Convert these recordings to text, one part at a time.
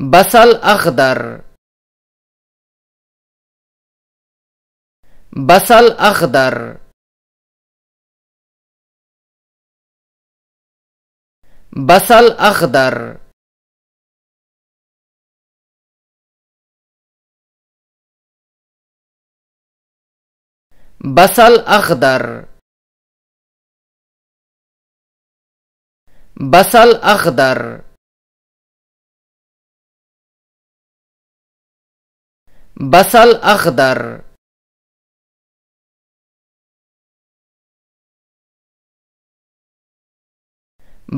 بصل أخضر. بصل أخضر. بصل أخضر. بصل أخضر. بصل أخضر. بصل أخضر.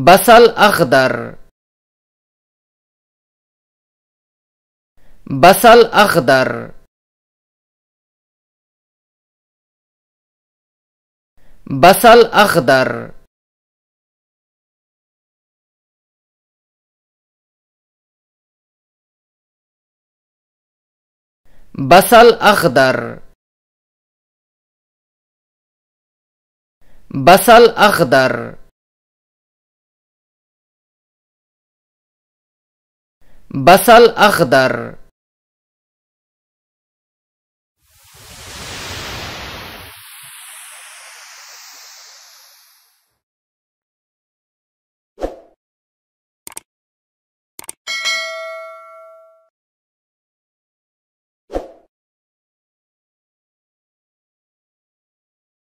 بصل أخضر. بصل أخضر. بصل أخضر. بصل أخضر. بصل أخضر. بصل أخضر.